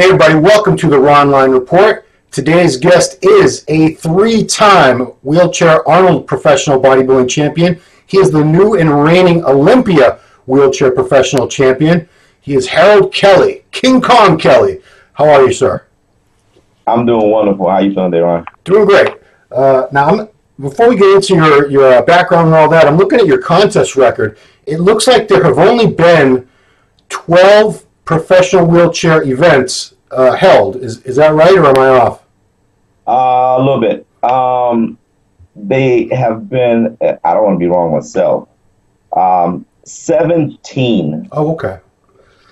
Hey, everybody, welcome to the Ronline Report. Today's guest is a three time wheelchair Arnold professional bodybuilding champion. He is the new and reigning Olympia wheelchair professional champion. He is Harold Kelley, King Kong Kelley. How are you, sir? I'm doing wonderful. How are you feeling, Ron? Doing great. Uh, now, I'm, before we get into your, your uh, background and all that, I'm looking at your contest record. It looks like there have only been 12 professional wheelchair events uh, held. Is, is that right or am I off? Uh, a little bit. Um, they have been, I don't want to be wrong myself, um, 17. Oh, okay.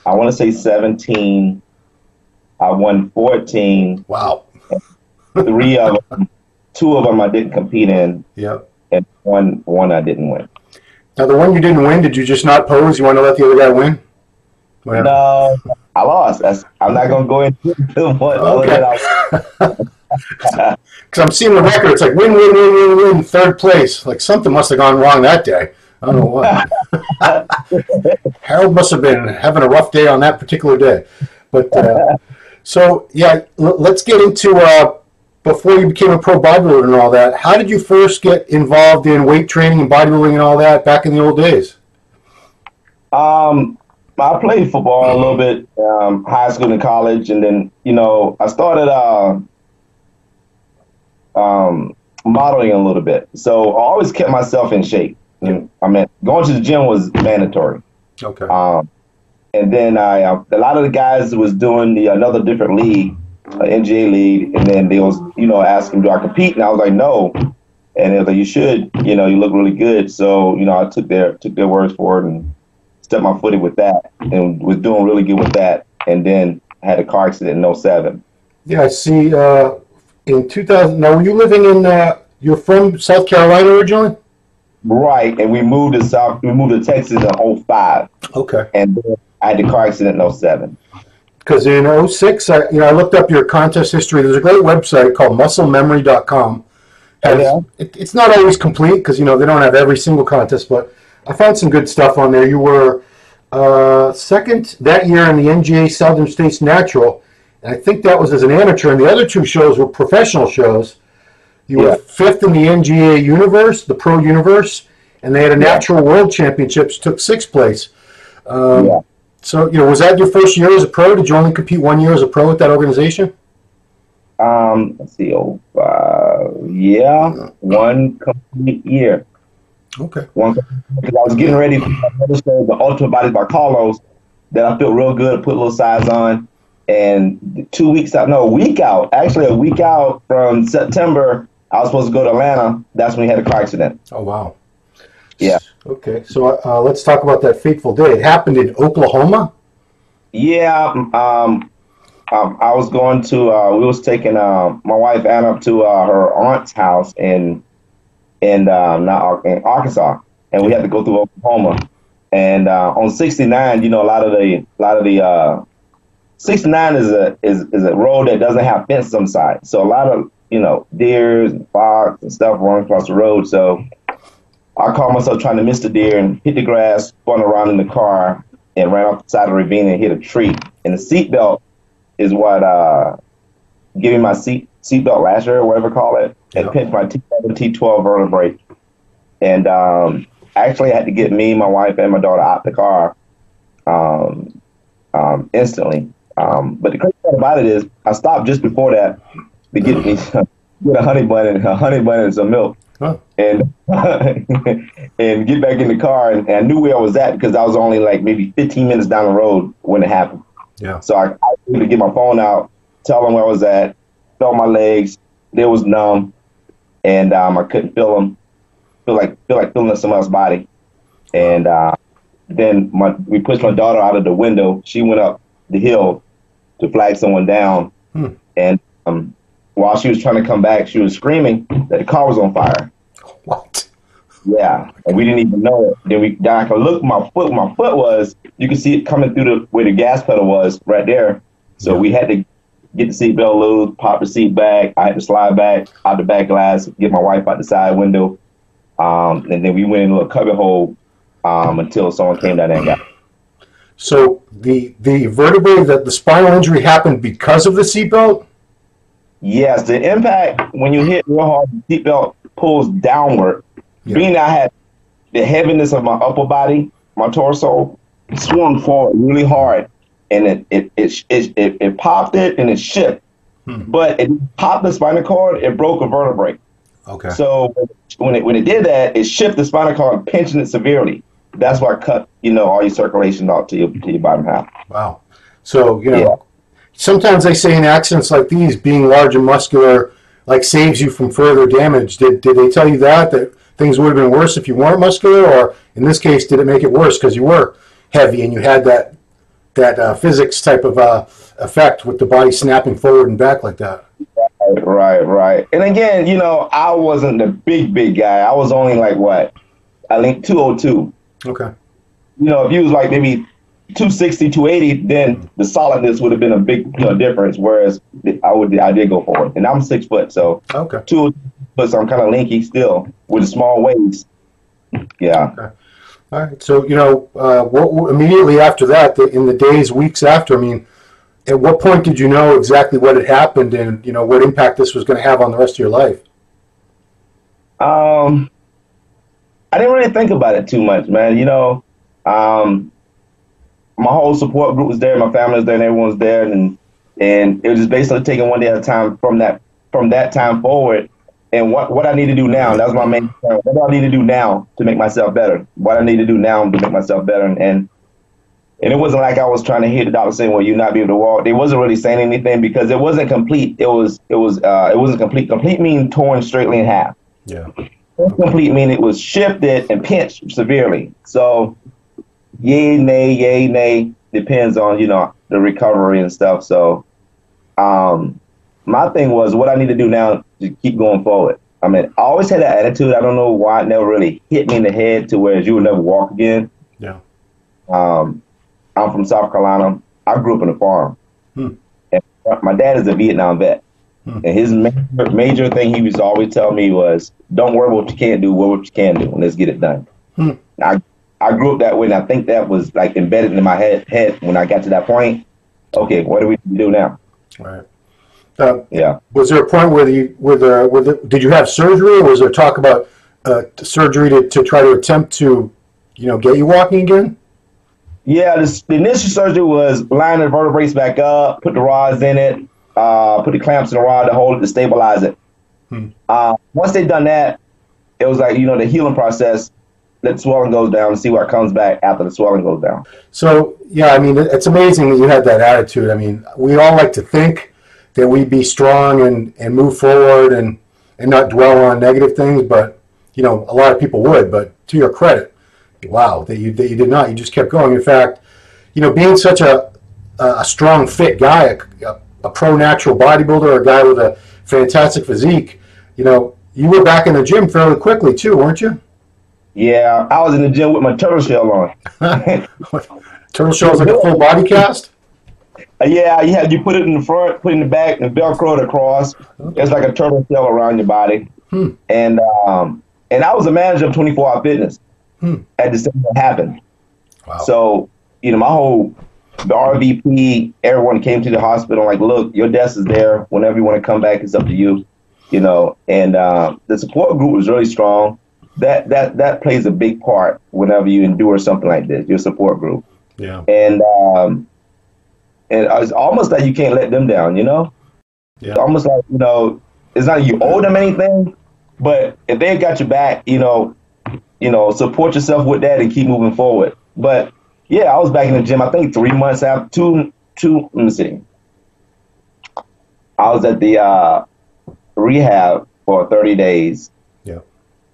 I want to say 17. I won 14. Wow. Three of them, two of them I didn't compete in, Yep. and one one I didn't win. Now, the one you didn't win, did you just not pose? You want to let the other guy win? Well, No, I lost. That's, I'm not going to go into what other Okay. Because I'm seeing the record. It's like win, win, win, win, win, third place. Like something must have gone wrong that day. I don't know what. Harold must have been having a rough day on that particular day. But uh, so, yeah, l- let's get into uh, before you became a pro bodybuilder and all that. How did you first get involved in weight training and bodybuilding and all that back in the old days? Um, I played football a little bit, um, high school and college, and then you know I started uh, um, modeling a little bit. So I always kept myself in shape. And, I mean, going to the gym was mandatory. Okay. Um, and then I, uh, a lot of the guys was doing the another different league, uh, NGA league, and then they was, you know, asking, do I compete? And I was like, no. And they was like, you should, you know, you look really good. So, you know, I took their took their words for it and stepped my footing with that, and was doing really good with that. And then had a car accident in 07. Yeah, I see. Uh, in 2000, now were you living in? Uh, you're from South Carolina originally? Right, and we moved to South, we moved to Texas in 05, Okay. and then I had a car accident in 07. Because in 06, I, you know, I looked up your contest history. There's a great website called musclememory.com. And Yeah. it, it's not always complete because, you know, they don't have every single contest, but I found some good stuff on there. You were uh, second that year in the NGA Southern States Natural. And I think that was as an amateur. And the other two shows were professional shows. You were fifth in the NGA Universe, the Pro Universe, and they had a Natural World Championships, took sixth place. Um, Yeah. so, you know, was that your first year as a pro? Did you only compete one year as a pro at that organization? Um, let's see, oh, uh, yeah, one complete year. Okay. One because I was getting ready for my other show, the Ultimate Bodies by Carlos, that I felt real good, put a little size on, and two weeks out, no, a week out, actually a week out from September, I was supposed to go to Atlanta. That's when we had a car accident. Oh, wow. Yeah. Okay. So uh, let's talk about that fateful day. It happened in Oklahoma. Yeah, um, um, I was going to. Uh, we was taking uh, my wife Anna up to uh, her aunt's house in in uh, not in Arkansas, and we had to go through Oklahoma. And uh, on 69, you know, a lot of the a lot of the uh, 69 is a is, is a road that doesn't have fences on the side, so a lot of you know deers and fox and stuff run across the road. So I caught myself trying to miss the deer and hit the grass, spun around in the car, and ran off the side of the ravine and hit a tree. And the seatbelt is what uh, giving my seat seatbelt lasher or whatever you call it. and Yeah. pinched my T7, T12 vertebrae. And um, actually, I had to get me, my wife, and my daughter out the car um, um, instantly. Um, but the crazy part about it is, I stopped just before that to get me get a honey bun and a honey bun and some milk Huh. and and get back in the car. And, and I knew where I was at because I was only like maybe 15 minutes down the road when it happened. Yeah. So I, I had to get my phone out, tell them where I was at, felt my legs. They was numb, and um, I couldn't feel them. Feel like feel like feeling someone else's body. And uh, then my we pushed my daughter out of the window. She went up the hill to flag someone down, Hmm. and um, while she was trying to come back, she was screaming that the car was on fire. What? Yeah, and we didn't even know it. Then we then I could look my foot. My foot was you could see it coming through the where the gas pedal was right there. So Yeah. we had to get the seatbelt loose, pop the seat back. I had to slide back out the back glass, get my wife out the side window, um, and then we went into a cubby hole um, until someone came down and got. So the the vertebrae that the spinal injury happened because of the seatbelt. Yes, the impact when you hit real hard, the seatbelt pulls downward. Yeah. Being I had the heaviness of my upper body, my torso swung forward really hard, and it it it it, it, it popped it and it shifted. Hmm. But it popped the spinal cord. It broke a vertebrae. Okay. So when it when it did that, it shifted the spinal cord, pinching it severely. That's why I cut you know all your circulation out to your to your bottom half. Wow. So you know, Yeah. sometimes they say in accidents like these, being large and muscular like saves you from further damage. Did did they tell you that that things would have been worse if you weren't muscular, or in this case, did it make it worse because you were heavy and you had that that uh, physics type of uh, effect with the body snapping forward and back like that? Right, right. And again, you know, I wasn't the big, big guy. I was only like what? I think 202. Okay. You know, if you was like maybe 260, 280, then the solidness would have been a big you know, difference. Whereas I would, I did go for it. And I'm six foot, so Okay. two foot, so I'm kind of lanky still with a small waist. Yeah. All right. So you know, uh, what, immediately after that, the, in the days, weeks after, I mean, at what point did you know exactly what had happened and you know what impact this was going to have on the rest of your life? Um, I didn't really think about it too much, man. You know, um, my whole support group was there, my family was there, and everyone was there, and and it was just basically taking one day at a time from that from that time forward. And what what I need to do now, that was my main concern. What do I need to do now to make myself better? What I need to do now to make myself better, and and, and it wasn't like I was trying to hear the doctor saying, "Well, you not be able to walk." They wasn't really saying anything because it wasn't complete. It was it was uh, it wasn't complete. Complete mean torn straightly in half Yeah. incomplete meaning it was shifted and pinched severely. So, yay, nay, yay, nay, depends on you know the recovery and stuff. So, um, my thing was what I need to do now to keep going forward. I mean, I always had that attitude. I don't know why it never really hit me in the head to where you will never walk again. Yeah. Um, I'm from South Carolina. I grew up in a farm. Hmm. And my dad is a Vietnam vet. Hmm. And his major, major thing he was always telling me was, don't worry about what you can't do, worry what you can do, and let's get it done. Hmm. I, I grew up that way, and I think that was like embedded in my head, head when I got to that point. Okay, what do we do now? All right. Uh, Yeah. was there a point where the where the, where the did you have surgery or was there talk about uh, surgery to, to try to attempt to you know get you walking again? Yeah, this, the initial surgery was line the vertebrae back up, put the rods in it, uh, put the clamps in the rod to hold it to stabilize it. Hmm. Uh, once they done that, it was like you know the healing process. Let the swelling goes down and see what comes back after the swelling goes down. So yeah, I mean, it's amazing that you had that attitude. I mean, we all like to think that we be strong and, and move forward and, and not dwell on negative things, but you know, a lot of people would. But to your credit, wow, that you that you did not. You just kept going. In fact, you know, being such a a strong, fit guy, a, a pro natural bodybuilder, a guy with a fantastic physique, you know, you were back in the gym fairly quickly too, weren't you? Yeah, I was in the gym with my turtle shell on. Turtle shell's like a full body cast. Yeah, you had you put it in the front, put it in the back, and Velcro it across. It's like a turtle shell around your body. Hmm. And um, and I was a manager of 24 Hour Fitness Hmm. at the same time happened. Wow. So you know, my whole the RVP, everyone came to the hospital like, look, your desk is there. Whenever you want to come back, it's up to you. You know, and um, the support group was really strong. That that that plays a big part whenever you endure something like this. Your support group yeah. and um, and it's almost like you can't let them down, you know. Yeah. It's almost like you know, it's not you owe them anything, but if they got your back, you know, you know, support yourself with that and keep moving forward. But yeah, I was back in the gym. I think three months after two two. Let me see. I was at the uh, rehab for 30 days. Yeah.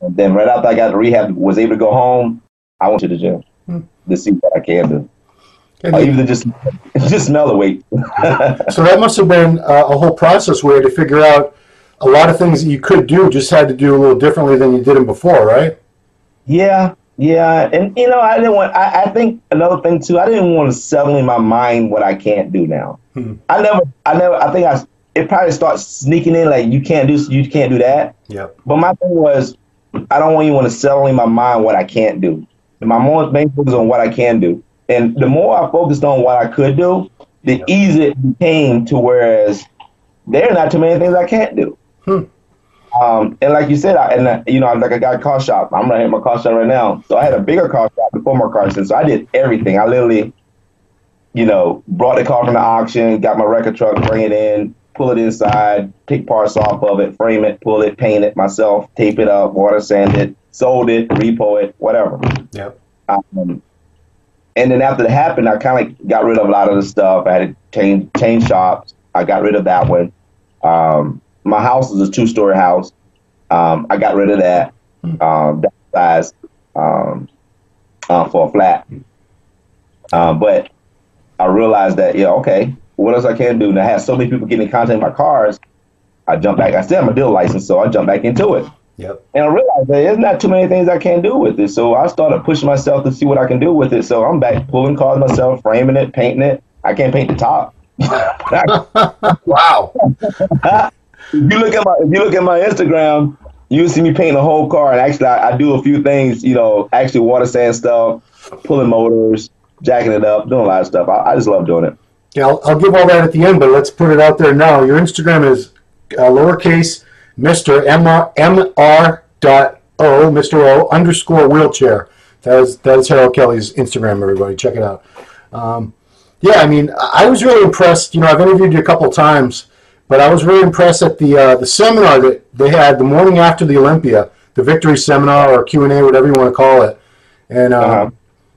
And then right after I got to rehab, was able to go home. I went to the gym Hmm. to see what I can do. And you- even just just smell the weight. So that must have been uh, a whole process where you had to figure out a lot of things that you could do, just had to do a little differently than you did them before, right? yeah, yeah, and you know, I didn't want. I, I think another thing too. I didn't want to settle in my mind what I can't do now. Hmm. I never, I never. I think I. It probably starts sneaking in like you can't do, you can't do that. Yeah. But my thing was, I don't even want to settle in my mind what I can't do. My more main focus on what I can do. And the more I focused on what I could do, the easier it became to whereas there are not too many things I can't do. Hmm. Um, and like you said, I, and uh, you know, I'm like I got a car shop. I'm running my car shop right now. So I had a bigger car shop before my car accident. So I did everything. I literally, you know, brought the car from the auction, got my record truck, bring it in, pull it inside, pick parts off of it, frame it, pull it, paint it myself, tape it up, water sand it, sold it, repo it, whatever. Yep. Um, and then after it happened, I kind of got rid of a lot of the stuff. I had to change change shops. I got rid of that one. Um, my house is a two story house. Um, I got rid of that. Um, that size um, uh, for a flat. Um, but I realized that yeah, okay, what else I can do? And I had so many people getting in contact with my cars. I jumped back. I still have my dealer license, so I jumped back into it. Yep. And I realized that there's not too many things I can do with it. So I started pushing myself to see what I can do with it. So I'm back pulling cars myself, framing it, painting it. I can't paint the top. wow. if you look at my if you look at my Instagram, you see me paint a whole car. And actually, I, I do a few things. You know, actually water sand stuff, pulling motors, jacking it up, doing a lot of stuff. I, I just love doing it. Yeah, I'll, I'll give all that at the end, but let's put it out there now. Your Instagram is uh, lowercase Mr. MR, MR dot O, Mr. O underscore wheelchair. That is, that is Harold Kelley's Instagram, everybody. Check it out. Um, yeah, I mean, I was really impressed. You know, I've interviewed you a couple times, but I was really impressed at the uh, the seminar that they had the morning after the Olympia, the victory seminar or Q and A, whatever you want to call it. And uh, Uh-huh.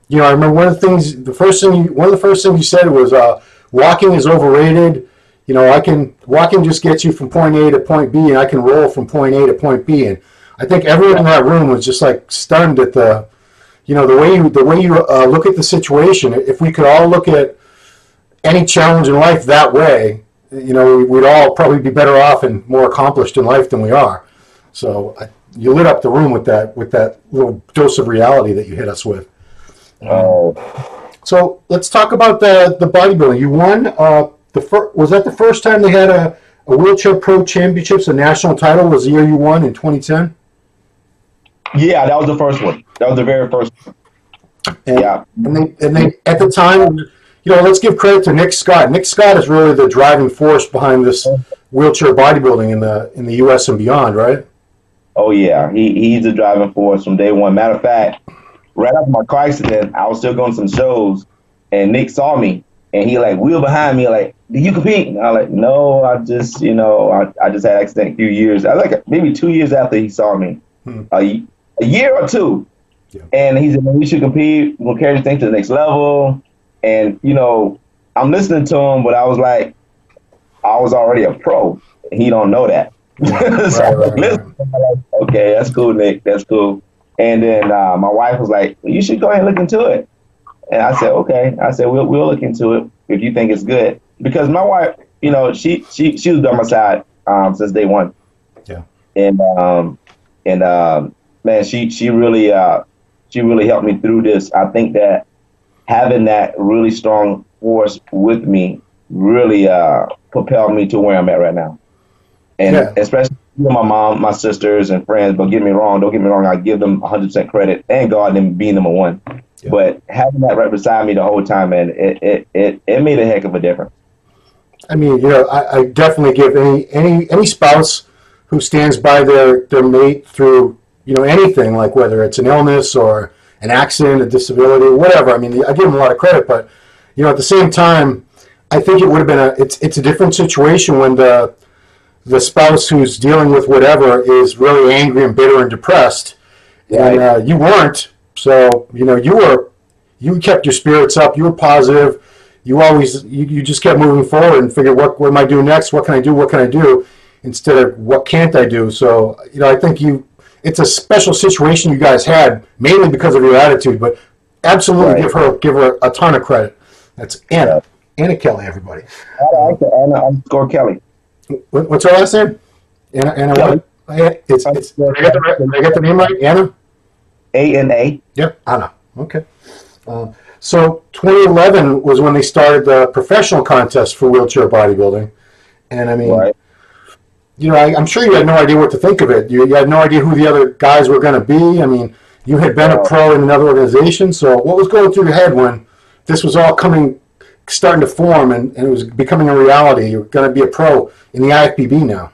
you know, I remember one of the things, the first thing, you, one of the first things you said was, uh, walking is overrated. You know, I can walking just gets you from point A to point B, and I can roll from point A to point B. And I think everyone in that room was just like stunned at the, you know, the way you the way you uh, look at the situation. If we could all look at any challenge in life that way, you know, we'd all probably be better off and more accomplished in life than we are. So I, you lit up the room with that with that little dose of reality that you hit us with. Oh, So let's talk about the the bodybuilding. You won. Uh, the fir- was that the first time they had a, a wheelchair pro championships, a national title? Was the year you won in 2010? yeah, that was the first one. That was the very first. One. And, Yeah. and they and they at the time, you know, let's give credit to Nick Scott. Nick Scott is really the driving force behind this wheelchair bodybuilding in the in the U.S. and beyond, right? Oh yeah, he he's the driving force from day one. Matter of fact, right after my car accident, I was still going to some shows, and Nick saw me, and he like wheeled behind me, like, "Do you compete?" And I like, "No, I just you know I, I just had an accident a few years. I like maybe two years after he saw me, Hmm. a, a year or two, Yeah. and he said, "We should compete. We'll carry this thing to the next level." And you know, I'm listening to him, but I was like, I was already a pro. He don't know that. so Right, right, like, okay, that's cool, Nick. That's cool. And then uh, my wife was like, you should go ahead and look into it. And I said, okay. I said, we'll we'll look into it if you think it's good. Because my wife, you know, she she she was by my side um, since day one. Yeah. And um and um man, she she really uh she really helped me through this. I think that having that really strong force with me really uh propelled me to where I'm at right now. And Yeah. especially my mom, my sisters, and friends. But get me wrong, don't get me wrong. I give them 100% credit and God them being number one. Yeah. But having that right beside me the whole time, man, it it it, it made a heck of a difference. I mean, you know, I, I definitely give any any any spouse who stands by their their mate through you know anything like whether it's an illness or an accident, a disability, whatever. I mean, I give them a lot of credit, but you know, at the same time, I think it would have been a it's it's a different situation when the the spouse who's dealing with whatever is really angry and bitter and depressed, and uh, you weren't. So you know, you were you kept your spirits up. You were positive. You always you, you just kept moving forward and figured what what am I doing next? What can I do? What can I do? Instead of what can't I do? So you know, I think you it's a special situation you guys had mainly because of your attitude, but absolutely Right. give her give her a ton of credit. That's Anna Anna Kelley, everybody. I like it. Anna underscore Kelley. What, what's her last name? Anna Anna Kelley. what? It's, it's I get the did I get the name right? Anna. A N A. Yep, Anna. Okay. Uh, so 2011 was when they started the professional contest for wheelchair bodybuilding, and I mean, Right. you know, I, I'm sure you had no idea what to think of it. You, you had no idea who the other guys were going to be. I mean, you had been a pro in another organization, so what was going through your head when this was all coming, starting to form, and, and it was becoming a reality. You're going to be a pro in the IFBB now.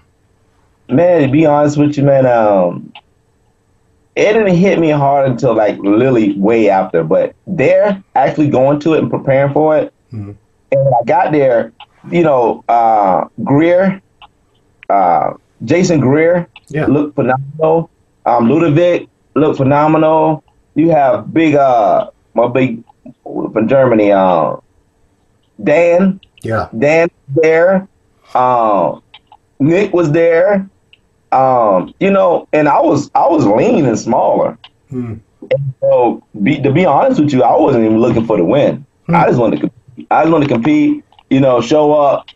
Man, to be honest with you, man, um, it didn't hit me hard until like literally way after. But there, actually going to it and preparing for it, mm-hmm. and when I got there, you know, uh, Greer, uh, Jason Greer yeah. looked phenomenal. Um, Ludovic looked phenomenal. You have big, uh, my big from Germany, uh, Dan. Yeah. Dan there. Um, Nick was there. Um, you know, and I was I was lean and smaller. Hmm. And so, be, to be honest with you, I wasn't even looking for the win. Hmm. I just wanted to compete. I just wanted to compete. You know, show up.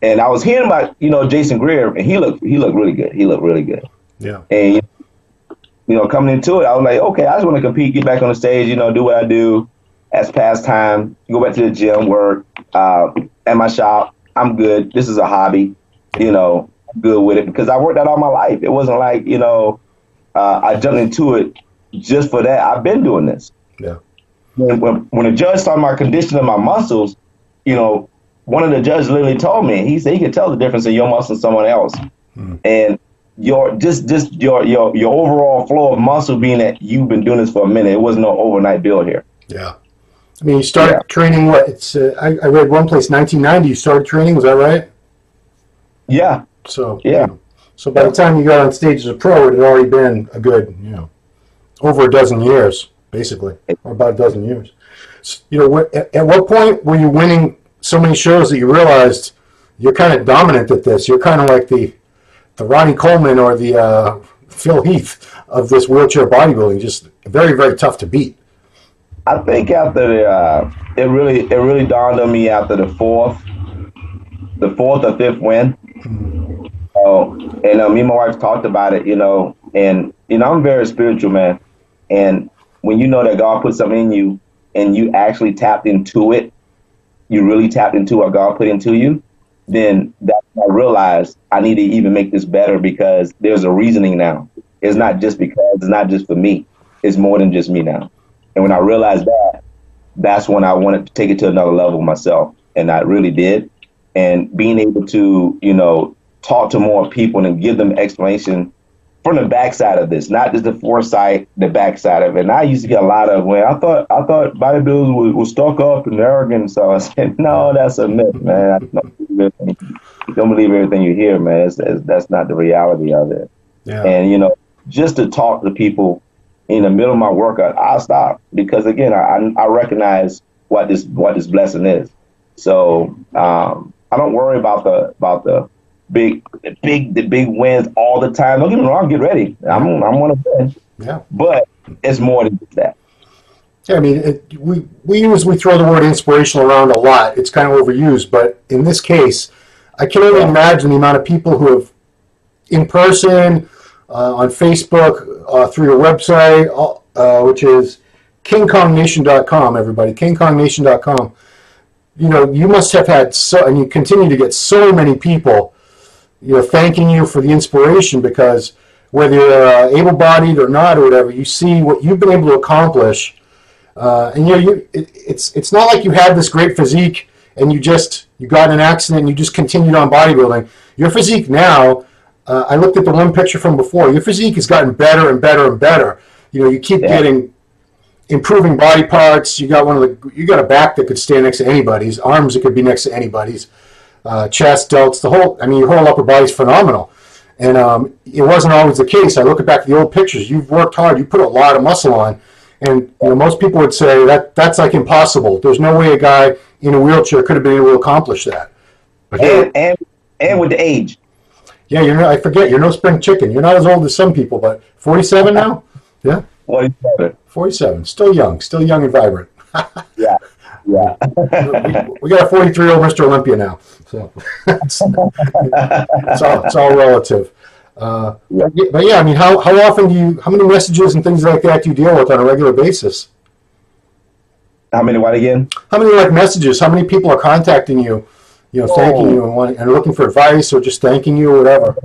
And I was hearing about you know Jason Greer, and he looked he looked really good. He looked really good. Yeah. And you know, coming into it, I was like, okay, I just want to compete, get back on the stage, you know, do what I do as pastime, go back to the gym, work uh, at my shop. I'm good. This is a hobby, you know good with it because I worked that all my life. It wasn't like you know uh, I jumped into it just for that. I've been doing this. Yeah. When when, when the judge saw my condition of my muscles, you know, one of the judges literally told me he said he could tell the difference in your muscle and someone else, hmm. and your just just your your your overall flow of muscle being that you've been doing this for a minute. It wasn't no overnight build here. Yeah. I mean, you started yeah. training. What? It's uh, I, I read one place, 1990. You started training. Was that right? Yeah, so yeah. You know, so by the time you got on stage as a pro, it had already been a good, you know, over a dozen years, basically, or about a dozen years. So, you know, what, at, at what point were you winning so many shows that you realized you're kind of dominant at this? You're kind of like the the Ronnie Coleman or the uh, Phil Heath of this wheelchair bodybuilding. Just very, very tough to beat. I think after the, uh, it really it really dawned on me after the fourth, the fourth or fifth win. Mm-hmm Oh, and uh, me and my wife talked about it, you know, and you know I'm very spiritual, man. And when you know that God put something in you, and you actually tapped into it, you really tapped into what God put into you, then that I realized I need to even make this better because there's a reasoning now. It's not just because it's not just for me. It's more than just me now. And when I realized that, that's when I wanted to take it to another level myself, and I really did. And being able to, you know, talk to more people and give them explanation from the backside of this, not just the foresight, the backside of it. And I used to get a lot of when I thought I thought bodybuilders was, was stuck up and arrogant. So I said, no, that's a myth, man. I don't believe, don't believe everything you hear, man. It's, it's, that's not the reality of it. Yeah. And you know, just to talk to people in the middle of my workout, I stop because again, I, I recognize what this what this blessing is. So um, I don't worry about the about the big, big, the big wins all the time. Don't get me wrong, get ready. I'm, I'm one of them. Yeah. But it's more than that. Yeah, I mean, it, we we use we throw the word inspirational around a lot. It's kind of overused, but in this case, I can only imagine the amount of people who have, in person, uh, on Facebook, uh, through your website, uh, which is KingKongNation.com. Everybody, KingKongNation.com. You know, you must have had so, and you continue to get so many people you know, thanking you for the inspiration because whether you're uh, able-bodied or not or whatever, you see what you've been able to accomplish. Uh, and you know, you, it, it's it's not like you had this great physique and you just you got an accident and you just continued on bodybuilding. Your physique now, uh, I looked at the one picture from before. Your physique has gotten better and better and better. You know, you keep yeah. getting improving body parts. You got one of the you got a back that could stand next to anybody's, arms that could be next to anybody's uh, chest, delts, the whole, I mean, your whole upper body is phenomenal. And um, it wasn't always the case. I look back at the old pictures. You've worked hard. You put a lot of muscle on. And you know, most people would say that that's like impossible. There's no way a guy in a wheelchair could have been able to accomplish that. But and, and, and with the age. Yeah, you're. I forget. You're no spring chicken. You're not as old as some people, but 47 now. Yeah. 47. 47. Still young. Still young and vibrant. yeah. Yeah. we, got a 43 year old Mr. Olympia now. So it's, it's, all, it's all relative. Uh, but yeah, I mean, how, how often do you, how many messages and things like that do you deal with on a regular basis? How many what again? How many like messages? How many people are contacting you, you know, thanking oh. you and, wanting, and looking for advice or just thanking you or whatever?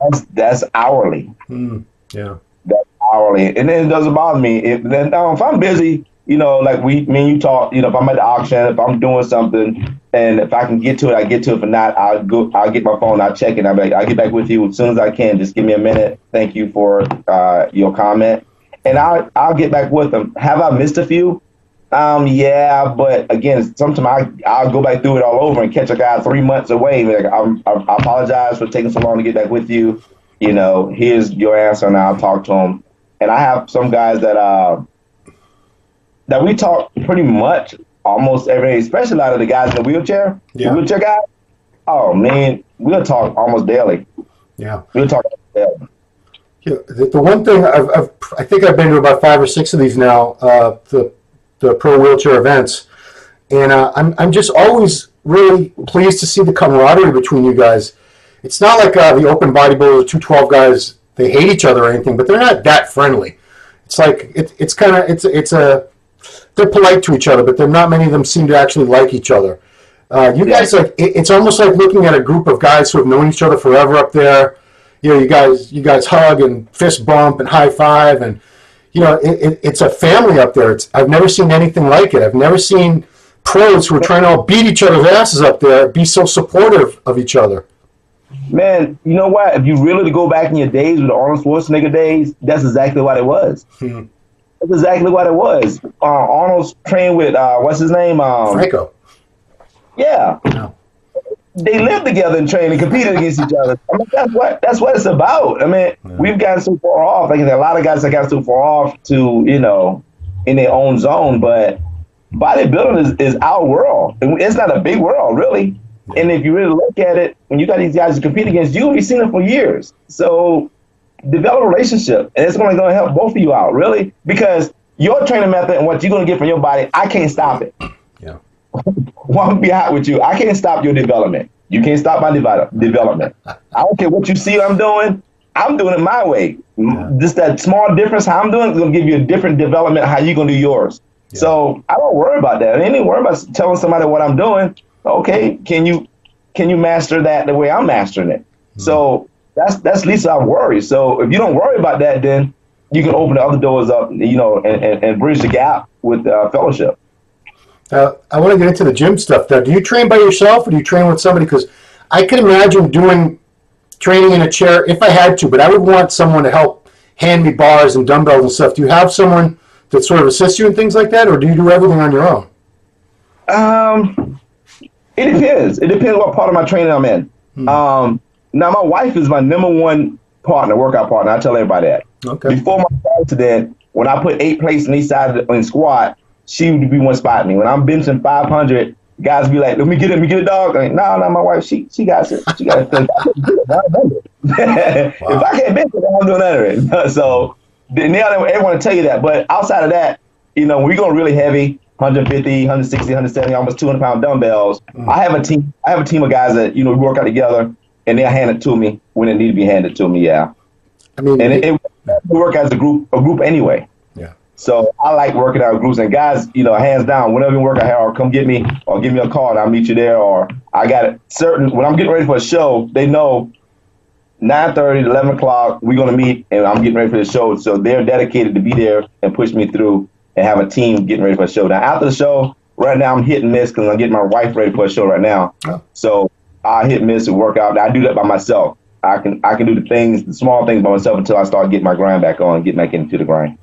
That's, that's hourly. Mm, yeah. That's hourly. And then it doesn't bother me. If, then, if I'm busy, you know, like we, me and you talk, you know, if I'm at the auction, if I'm doing something, and if I can get to it, I get to it. If not, I'll go, I'll get my phone, I'll check it, I'll, be like, I'll get back with you as soon as I can. Just give me a minute. Thank you for uh, your comment, and I'll, I'll get back with them. Have I missed a few? Um, yeah, but again, sometimes I, I'll go back through it all over and catch a guy three months away. Like, I, I apologize for taking so long to get back with you. You know, here's your answer, and I'll talk to him. And I have some guys that, uh, that we talk pretty much almost every day, especially a lot of the guys in the wheelchair. Yeah. The wheelchair guys. Oh man, we'll talk almost daily. Yeah. We'll talk daily. Yeah, the, the one thing I've, I've, I think I've been to about five or six of these now, uh, the the pro wheelchair events, and uh, I'm I'm just always really pleased to see the camaraderie between you guys. It's not like uh, the open bodybuilder, two twelve guys. They hate each other or anything, but they're not that friendly. It's like it, it's kind of it's it's a they're polite to each other, but there not many of them seem to actually like each other. Uh, you guys like it, it's almost like looking at a group of guys who have known each other forever up there. You know, you guys you guys hug and fist bump and high five and you know it, it, it's a family up there. It's I've never seen anything like it. I've never seen pros who are trying to all beat each other's asses up there be so supportive of each other. Man, you know what? If you really go back in your days with the Arnold Schwarzenegger days, that's exactly what it was. Hmm. That's exactly what it was. Uh, Arnold's trained with uh, what's his name? Um, Franco. Yeah. Yeah. They lived together and trained and competed against each other. I mean, that's what that's what it's about. I mean, we've gotten so far off. Like a lot of guys have gotten so far off to you know in their own zone, but bodybuilding is, is our world. And It's not a big world, really. And if you really look at it, when you got these guys to compete against you, we've seen it for years. So develop a relationship, and it's only going to help both of you out, really, because your training method and what you're going to get from your body, I can't stop it. Yeah. I'm be hot with you. I can't stop your development. You can't stop my develop, development. I don't care what you see I'm doing. I'm doing it my way. M- Just that small difference how I'm doing is going to give you a different development how you're going to do yours. So I don't worry about that. I ain't worry about telling somebody what I'm doing. Okay, can you can you master that the way I'm mastering it? Hmm. So that's that's at least I worry. So if you don't worry about that, then you can open the other doors up, you know, and, and, and bridge the gap with uh, fellowship. Uh, I want to get into the gym stuff. Though, do you train by yourself or do you train with somebody? Because I could imagine doing training in a chair if I had to, but I would want someone to help hand me bars and dumbbells and stuff. Do you have someone that sort of assists you in things like that, or do you do everything on your own? Um, it depends. It depends what part of my training I'm in. Um, now my wife is my number one partner, workout partner. I tell everybody that. Okay. Before my accident, when I put eight plates on each side of the, in squat, she would be one spot me. When I'm benching 500, guys be like, "Let me get it, let me get a dog." I'm like, no, no, my wife, she she got it. She got it. if I can't bench it, I'm doing none of it. so now everyone will tell you that. But outside of that, you know, when we go really heavy, 150, 160, 170, almost 200 pound dumbbells. Mm. I have a team. I have a team of guys that you know we work out together, and they'll hand it to me when it need to be handed to me. Yeah, I mean, and it, it we work as a group, a group anyway. yeah. So I like working out groups. And guys, you know, hands down, whenever you work out or come get me, or give me a call, and I'll meet you there. Or I got it certain when I'm getting ready for a show, they know 9:30 to 11 o'clock we're gonna meet, and I'm getting ready for the show. So they're dedicated to be there and push me through, and have a team getting ready for a show. Now after the show, right now I'm hit and miss because I'm getting my wife ready for a show right now. Oh. So I hit miss and work out. I do that by myself. I can I can do the things, the small things by myself until I start getting my grind back on, get back into the grind.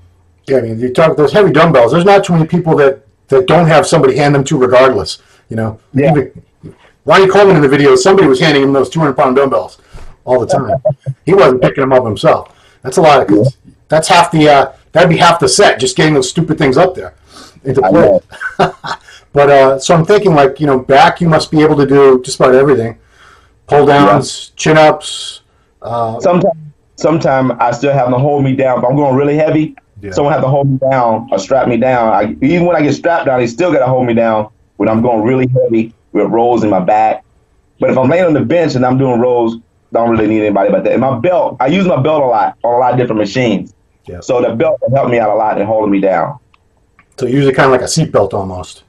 Yeah, I mean, you talk those heavy dumbbells. There's not too many people that, that don't have somebody hand them to regardless. You know, Yeah. Even Ronnie Coleman in the video, somebody was handing him those 200 pound dumbbells all the time. he wasn't picking them up himself. That's a lot of. That's half the. Uh, that'd be half the set just getting those stupid things up there into play. But uh, so I'm thinking, like you know, back you must be able to do just about everything. Pull downs, chin ups. Uh, Sometimes sometimes I still have to hold me down. If I'm going really heavy, Yeah. someone have to hold me down or strap me down. I, even when I get strapped down, they still got to hold me down when I'm going really heavy with rolls in my back. But if I'm laying on the bench and I'm doing rolls, don't really need anybody but that. And my belt, I use my belt a lot on a lot of different machines. Yeah. So the belt helped me out a lot in holding me down. so usually kind of like a seat belt almost.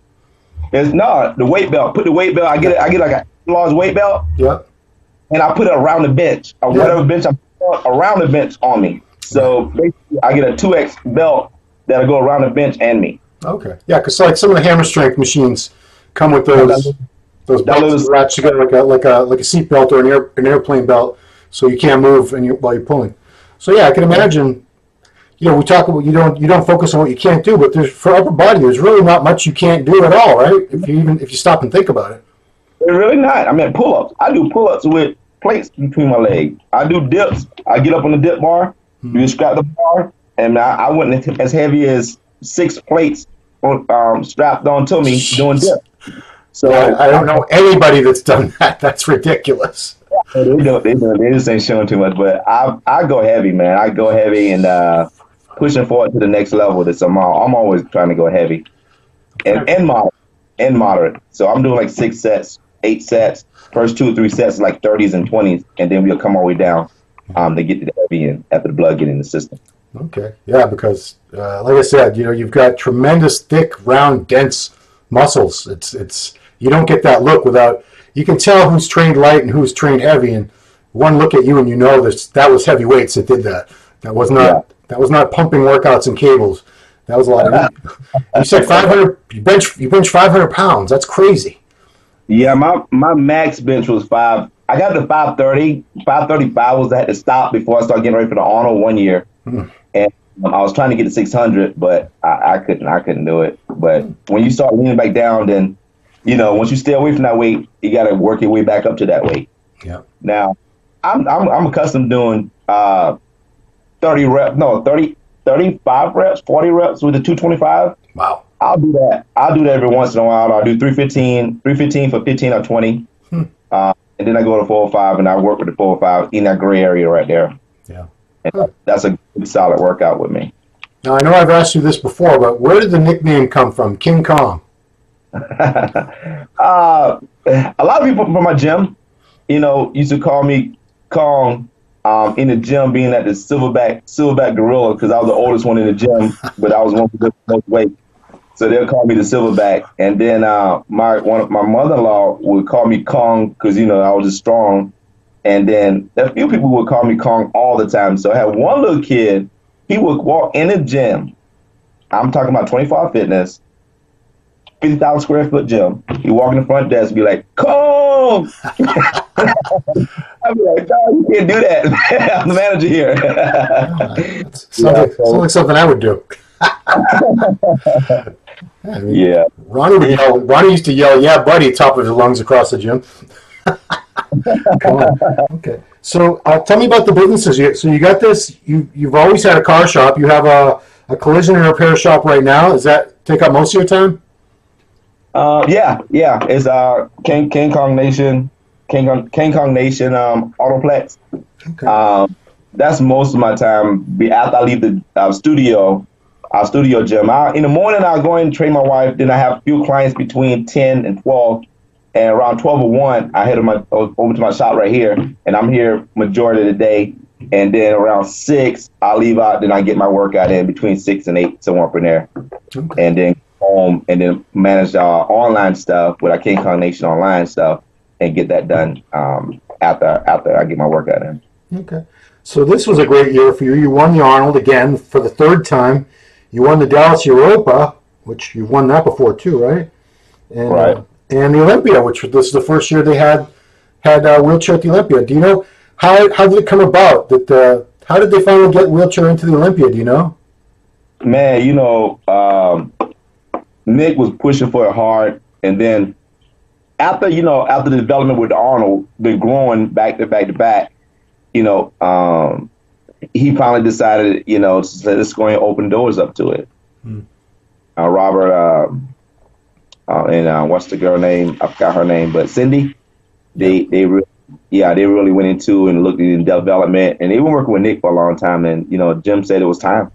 There's no the weight belt. Put the weight belt. I get it. I get like a large weight belt, Yep. and I put it around the bench or Yeah. whatever bench I'm around the bench on me. So basically, I get a two X belt that'll go around the bench and me. Okay. Yeah, because like some of the hammer strength machines come with those those belts was- together like a like a like a seat belt or an air, an airplane belt, so you can't move and you, while you're pulling. So yeah, I can imagine. You know, we talk about you don't you don't focus on what you can't do, but there's for upper body, there's really not much you can't do at all, right? If you even if you stop and think about it. They're really not. I mean, pull ups. I do pull ups with plates between my legs. I do dips. I get up on the dip bar. You strap the bar, and I, I went as heavy as six plates on, um, strapped onto me doing dips. So I, I don't know anybody that's done that. That's ridiculous. they don't. They don't. They just ain't showing too much. But I I go heavy, man. I go heavy and uh, pushing forward to the next level. That's I'm I'm always trying to go heavy and and moderate and moderate. So I'm doing like six sets, eight sets. First two or three sets like 30s and 20s, and then we'll come all the way down um, to get to the heavy end after the blood get in the system. Okay. Yeah, because uh, like I said, you know, you've got tremendous, thick, round, dense muscles. It's it's you don't get that look without. You can tell who's trained light and who's trained heavy, and one look at you and you know that that was heavy weights that did that. That was not Yeah. That was not pumping workouts and cables. That was a lot of. you said 500. You bench you bench 500 pounds. That's crazy. Yeah, my my max bench was five. I got to 530. 535 was I had to stop before I started getting ready for the Arnold one year, and um, I was trying to get to 600, but I, I couldn't. I couldn't do it. But when you start leaning back down, then you know once you stay away from that weight, you got to work your way back up to that weight. Yeah. Now, I'm I'm, I'm accustomed doing uh 30 reps, no 30 35 reps, 40 reps with the 225. Wow. I'll do that. I'll do that every once in a while. I'll do 315, 315 for 15 or 20. Uh, and then I go to 405 and I work with the 405 in that gray area right there. Yeah. And that's a good, solid workout with me. Now I know I've asked you this before, but where did the nickname come from, King Kong? uh, a lot of people from my gym, you know, used to call me Kong um, in the gym, being at the silverback silverback gorilla because I was the oldest one in the gym, but I was one with the most weight. So they'll call me the silverback, and then uh, my one of my mother-in-law would call me Kong because you know I was just strong, and then a few people would call me Kong all the time. So I had one little kid, he would walk in the gym. I'm talking about 24 Fitness, 50,000 square foot gym. He walk in the front desk, and be like, "Come!" I'd be like, "No, you can't do that. I'm the manager here." Sounds, like, sounds like something I would do. I mean, yeah, Ronnie would yell. Ronnie used to yell, "Yeah, buddy!" top of his lungs across the gym. Come on. Okay. So, uh, tell me about the businesses. You, so, you got this. You you've always had a car shop. You have a, a collision and repair shop right now. Does that take up most of your time? uh, yeah, yeah. It's uh, King King Kong Nation, King Kong, King Kong Nation um, Autoplex. Okay. Um, that's most of my time. Be after I leave the uh, studio, our studio gym. I, in the morning, I'll go and train my wife. Then I have a few clients between ten and twelve. And around twelve or one, I head to my over to my shop right here, and I'm here majority of the day. And then around six, I leave out. Then I get my workout in between six and eight, somewhere up in there. Okay. And then home and then manage our online stuff with our King Kong Nation online stuff, and get that done um, after after I get my workout in. Okay. So this was a great year for you. You won the Arnold again for the third time. You won the Dallas Europa, which you've won that before too, right? And, Right. Uh, and the Olympia, which this is the first year they had had uh, wheelchair at the Olympia. Do you know how how did it come about that? Uh, how did they finally get wheelchair into the Olympia? Do you know? man, you know, um, Nick was pushing for it hard, and then after you know, after the development with Arnold, been growing back to back to back, you know, um, he finally decided, you know, to- let's go and open doors up to it. Uh, Robert uh, uh, and uh, what's the girl name? I forgot her name, but Cindy. They they really yeah, they really went into and looked in development, and they've been working with Nick for a long time. And you know, Jim said it was time,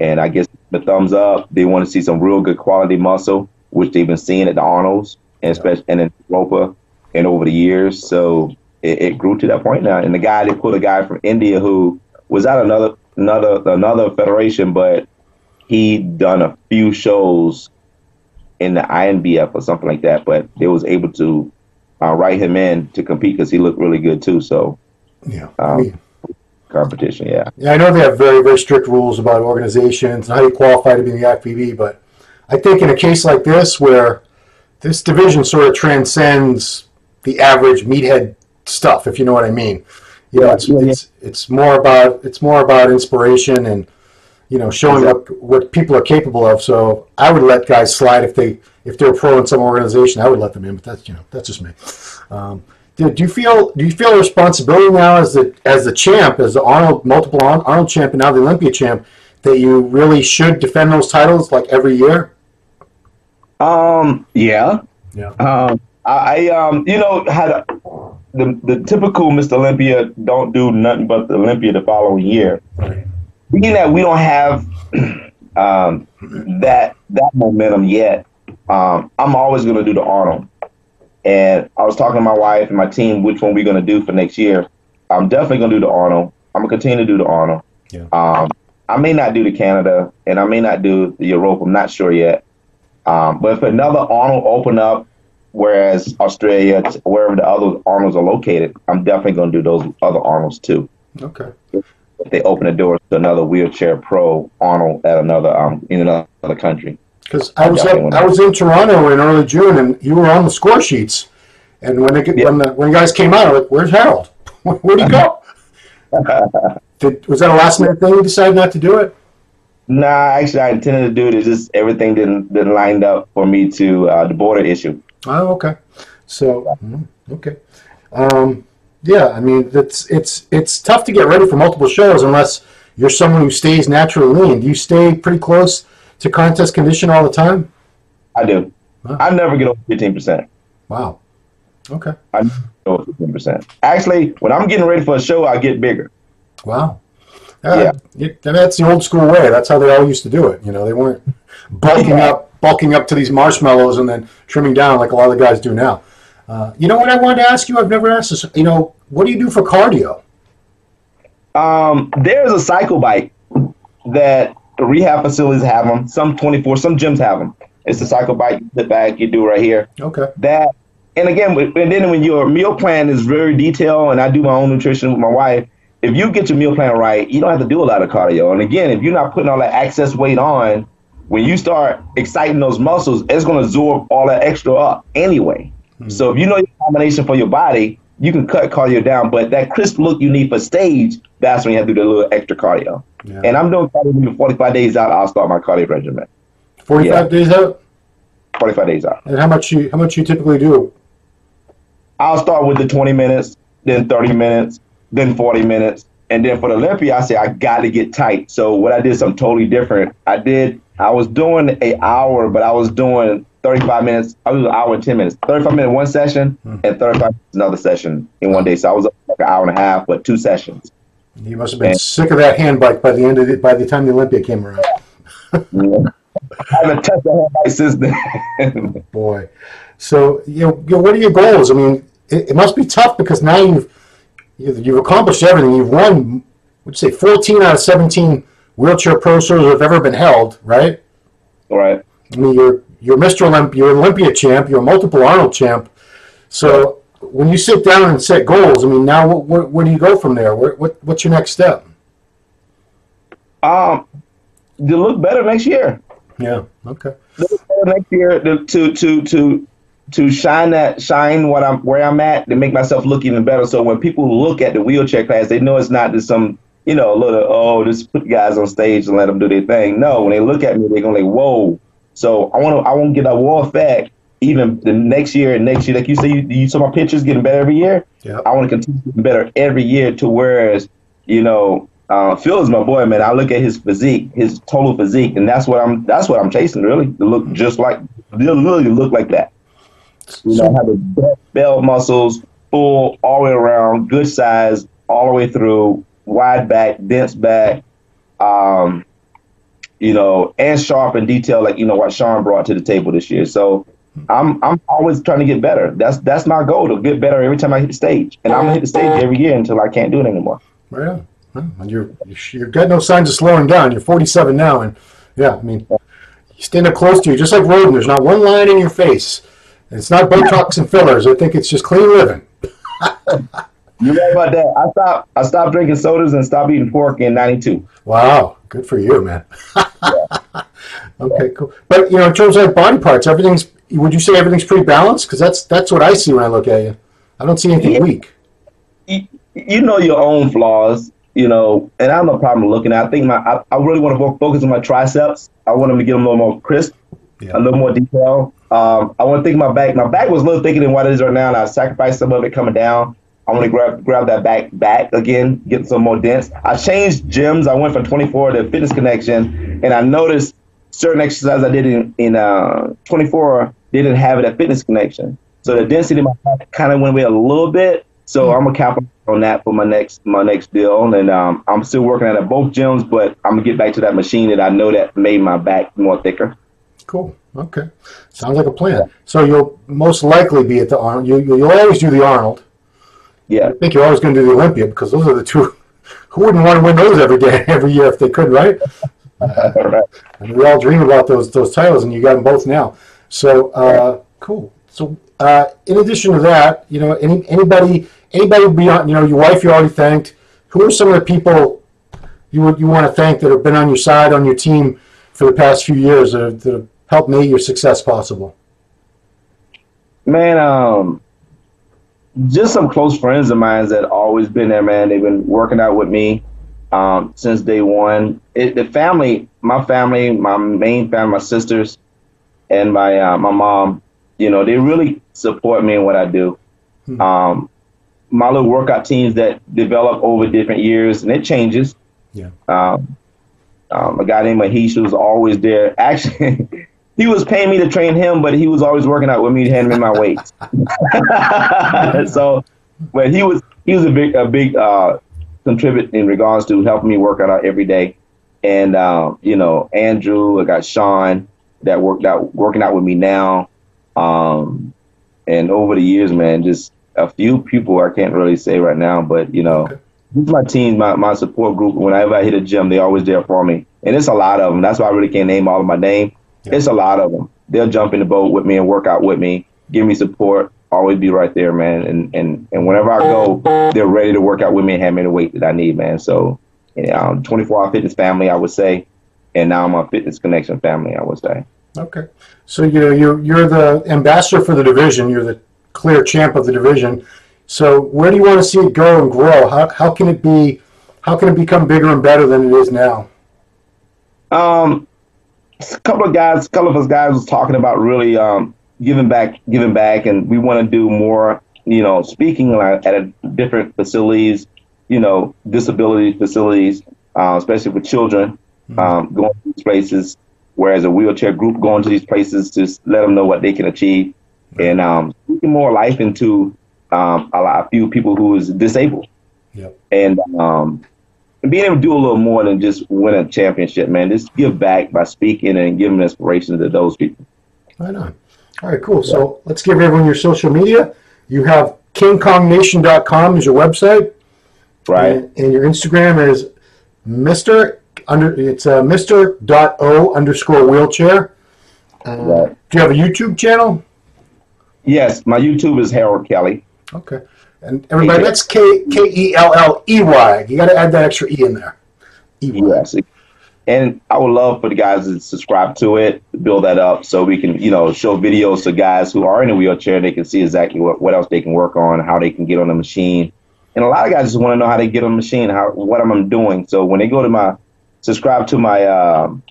and I guess the thumbs up. They want to see some real good quality muscle, which they've been seeing at the Arnold's, and especially and in Europa, and over the years. So it, it grew to that point now. And the guy they put a guy from India who was at another another another federation, but he done a few shows in the INBF or something like that. But they was able to uh, write him in to compete because he looked really good too. So Yeah. Um, mean, competition, yeah. Yeah, I know they have very, very strict rules about organizations and how you qualify to be in the IFBB, but I think in a case like this where this division sort of transcends the average meathead stuff, if you know what I mean. You know, it's Yeah, yeah. it's it's more about it's more about inspiration and you know showing what what people are capable of. So I would let guys slide if they if they're pro in some organization. I would let them in, but that's you know that's just me. Um, do, do you feel do you feel a responsibility now as the as the champ, as the Arnold multiple Arnold champ and now the Olympia champ, that you really should defend those titles like every year? Um, yeah. Yeah. Um, I, I um, you know, had a, the the typical Mr. Olympia don't do nothing but the Olympia the following year. Being that we don't have um, that that momentum yet, um, I'm always going to do the Arnold. And I was talking to my wife and my team which one we're going to do for next year. I'm definitely going to do the Arnold. I'm going to continue to do the Arnold. Yeah. Um, I may not do the Canada and I may not do the Europe. I'm not sure yet. Um, but if another Arnold open up, whereas Australia, wherever the other Arnolds are located, I'm definitely going to do those other Arnolds too. Okay. If they open the doors to another wheelchair pro Arnold at another um in another country. Because I was definitely I was in Toronto in early June, and you were on the score sheets. And when they get, when the when the guys came out, I'm like, "Where's Harold? Where'd he go?" Did, was that a last minute thing? You decided not to do it? Nah, actually, I intended to do it. It's just everything didn't didn't lined up for me to uh, the border issue. Oh, okay. So, mm, okay. Um, yeah, I mean, it's it's it's tough to get ready for multiple shows unless you're someone who stays naturally lean. Do you stay pretty close to contest condition all the time? I do. Huh. I never get over fifteen percent. Wow. Okay. I never get over fifteen percent. Actually, when I'm getting ready for a show, I get bigger. Wow. Uh, it- and that's the old school way. That's how they all used to do it. You know, they weren't bulking up, bulking up to these marshmallows and then trimming down like a lot of the guys do now. Uh, you know what I wanted to ask you? I've never asked this. You know, what do you do for cardio? Um, there's a cycle bike that the rehab facilities have them. Some 24, some gyms have them. It's a cycle bike. The back you do right here. Okay. That, and again, and then when your meal plan is very detailed, and I do my own nutrition with my wife. If you get your meal plan right, you don't have to do a lot of cardio. And again, if you're not putting all that excess weight on, when you start exciting those muscles, it's going to absorb all that extra up anyway. Hmm. So if you know your combination for your body, you can cut cardio down. But that crisp look you need for stage, that's when you have to do the little extra cardio. Yeah. And I'm doing cardio 45 days out. I'll start my cardio regimen. 45 Yeah. days out? 45 days out. And how much you how much you typically do? I'll start with the 20 minutes, then 30 minutes, then 40 minutes. And then for the Olympia, I said, I got to get tight. So what I did something totally different. I did, I was doing an hour, but I was doing 35 minutes. I was an hour and 10 minutes. 35 minutes one session hmm. and 35 minutes another session in one oh. day. So I was up like an hour and a half, but two sessions. You must have been sick of that hand bike by the end of the, by the time the Olympia came around. I haven't touched the hand bike since then. Boy. So, you you know, what are your goals? I mean, it, it must be tough because now you've you've, you've accomplished everything. You've won, would you say, 14 out of 17 wheelchair pro shows that have ever been held, right? right. I mean, you're you're Mr. Olympia, you're Olympia champ, you're a multiple Arnold champ. So when you sit down and set goals, I mean, now what, what, where do you go from there? What, what what's your next step? Um, to look better next year. Yeah. Okay. next year to to to to shine that shine what I'm where I'm at to make myself look even better. So when people look at the wheelchair class, they know it's not just some you know a little oh just put guys on stage and let them do their thing. No, when they look at me, they're gonna like whoa. So I want to I want to get that war effect even the next year and next year. Like you say, you, you saw my pictures getting better every year. Yeah. I want to continue getting better every year to whereas you know uh, Phil is my boy, man. I look at his physique, his total physique, and that's what I'm. That's what I'm chasing, really. To look just like, literally look like that. You know, have the belt- belt muscles, full all the way around, good size, all the way through, wide back, dense back, um, you know, and sharp and detailed, like you know what Sean brought to the table this year. So. I'm I'm always trying to get better. That's that's my goal to get better every time I hit the stage, and I'm gonna hit the stage every year until I can't do it anymore. Well, And you're you've got no signs of slowing down. You're 47 now, and yeah, I mean, you stand up close to you, just like Roden. There's not one line in your face. And it's not Botox and fillers. I think it's just clean living. You're right about that. I stopped. I stopped drinking sodas and stopped eating pork in '92. Wow, good for you, man. Okay, cool. But you know, in terms of body parts, everything's. Would you say everything's pretty balanced? Because that's that's what I see when I look at you. I don't see anything Yeah. weak. you, you know your own flaws, you know, and I have no problem looking at. I think my I, I really want to focus on my triceps. I want them to get them a little more crisp, Yeah. a little more detail. Um, I want to think my back. My back was a little thicker than what it is right now, and I sacrificed some of it coming down. I want to grab grab that back back again, get some more dense. I changed gyms. I went from 24 to Fitness Connection, and I noticed certain exercises I did in in uh, 24 didn't have it at Fitness Connection. So the density of my back kind of went away a little bit. So I'm gonna capitalize on that for my next my next deal, and um, I'm still working at both gyms, but I'm gonna get back to that machine that I know that made my back more thicker. Cool. Okay. Sounds like a plan. So you'll most likely be at the Arnold. You, you- you'll always do the Arnold. Yeah, I think you're always going to do the Olympia because those are the two. Who wouldn't want to win those every day, every year if they could, right? And we all dream about those those titles, and you got them both now. So uh, cool. So uh, in addition to that, you know, any anybody anybody beyond, you know, your wife you already thanked. Who are some of the people you would you want to thank that have been on your side on your team for the past few years that have, that have helped make your success possible? man. Um, just some close friends of mine that always been there, man. They've been working out with me um, since day one. It, the family, my family, my main family, my sisters, and my uh, my mom. You know, they really support me in what I do. Hmm. Um, my little workout teams that develop over different years, and it changes. Yeah. Um, um, a guy named Mahesh was always there. Actually, he was paying me to train him, but he was always working out with me to hand me my weights. so, but he was he was a big a big uh, contribute in regards to helping me work out every day. And um, you know, Andrew, I got Sean that worked out working out with me now. Um, and over the years, man, just a few people I can't really say right now, but you know, Okay. my team, my, my support group. Whenever I hit a gym, they're always there for me, and it's a lot of them. That's why I really can't name all of my name. Yeah. It's a lot of them. They'll jump in the boat with me and work out with me, give me support, always be right there, man. And and and whenever I go, they're ready to work out with me and hand me the weight that I need, man. So, yeah, um, 24 hour fitness family, I would say, and now I'm a fitness connection family, I would say. Okay. So you know you're you're the ambassador for the division. You're the clear champ of the division. So where do you want to see it go and grow? How how can it be? How can it become bigger and better than it is now? Um, a couple of guys, a couple of us guys was talking about really um, giving back, giving back, and we want to do more. You know, speaking at a different facilities, you know, disability facilities, uh, especially for children, um, going to these places. Whereas a wheelchair group going to these places to let them know what they can achieve, and um, speaking more life into um, a lot, a few people who is disabled Yep. and um, and being able to do a little more than just win a championship, man. Just give back by speaking and giving inspiration to those people. Right on. All right, cool. So let's give everyone your social media. You have KingKongNation.com is your website, Right. And, and your Instagram is Mister under it's uh, Mister dot O underscore wheelchair. Uh, Right. Do you have a YouTube channel? Yes, my YouTube is Harold Kelley. Okay. And everybody, that's K K E L L E Y. You got to add that extra E in there. E Y. Yes. And I would love for the guys to subscribe to it, build that up so we can, you know, show videos to guys who are in a wheelchair. They can see exactly what, what else they can work on, how they can get on the machine. And a lot of guys just want to know how they get on the machine, how what am I doing. So when they go to my subscribe to my um,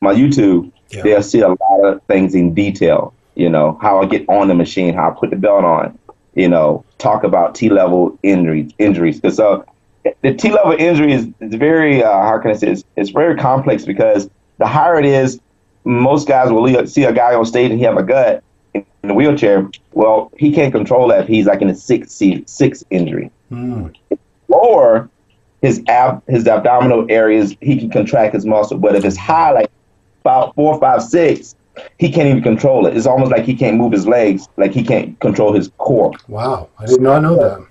my YouTube, Yeah. they'll see a lot of things in detail. You know, how I get on the machine, how I put the belt on. You know, talk about T level injuries, injuries. Because uh, the T level injury is, is very uh, how can I say it's, it's very complex because the higher it is, most guys will see a guy on stage and he have a gut in the wheelchair. Well, he can't control that if he's like in a six six injury. Mm. Lower his ab his abdominal areas, he can contract his muscle. But if it's high, like about four, five, six, he can't even control it. It's almost like he can't move his legs, like he can't control his core. Wow, I did not know that.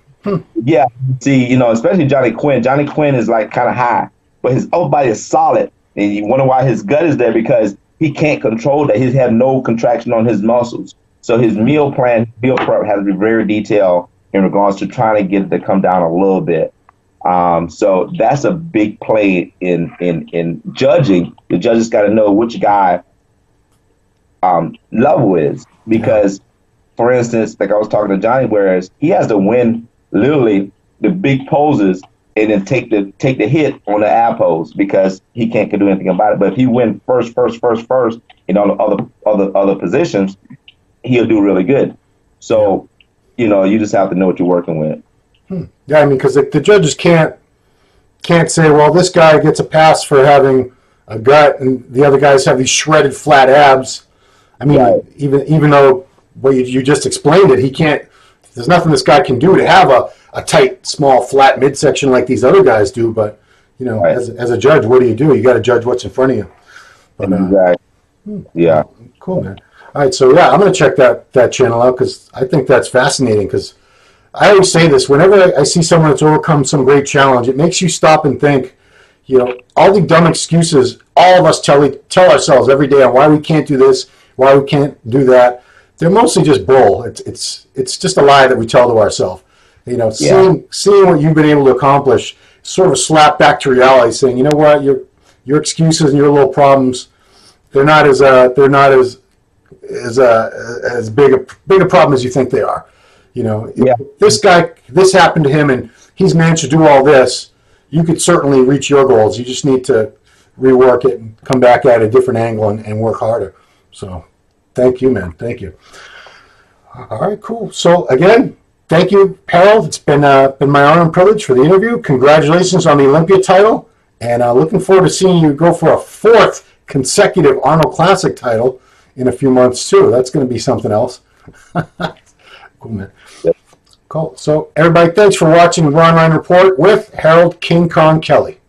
Yeah, see, you know, especially Johnny Quinn. Johnny Quinn is like kind of high, but his upper body is solid. And you wonder why his gut is there because he can't control that. He has no contraction on his muscles. So his meal plan, meal prep has to be very detailed in regards to trying to get it to come down a little bit. Um, so that's a big play in in in judging. The judges got to know which guy um, level is because, for instance, like I was talking to Johnny, whereas he has to win literally the big poses and then take the take the hit on the ab pose because he can't do anything about it. But if he win first, first, first, first in all the other other other positions, he'll do really good. So, you know, you just have to know what you're working with. Yeah, I mean, because the, the judges can't can't say, well, this guy gets a pass for having a gut, and the other guys have these shredded flat abs. I mean, Right. even even though well, you, you just explained it, he can't. There's nothing this guy can do to have a, a tight, small, flat midsection like these other guys do. But you know, Right. as, as a judge, what do you do? You got to judge what's in front of you. But uh, Yeah. Cool, man. All right, so yeah, I'm going to check that that channel out because I think that's fascinating. Because I always say this whenever I, I see someone that's overcome some great challenge, it makes you stop and think. You know, all the dumb excuses all of us tell tell ourselves every day on why we can't do this, why we can't do that. They're mostly just bull. It's it's it's just a lie that we tell to ourselves. You know, seeing seeing what you've been able to accomplish, sort of a slap back to reality, saying, you know what, your your excuses and your little problems, they're not as uh, they're not as as uh, as big a big a problem as you think they are. You know, if Yeah. this guy, this happened to him, and he's managed to do all this. You could certainly reach your goals. You just need to rework it and come back at a different angle and, and work harder. So, thank you, man. Thank you. All right, cool. So again, thank you, Harold. It's been uh, been my honor and privilege for the interview. Congratulations on the Olympia title, and uh, looking forward to seeing you go for a fourth consecutive Arnold Classic title in a few months too. That's going to be something else. cool, man. Cool. So everybody, thanks for watching the Ronline Report with Harold King Kong Kelley.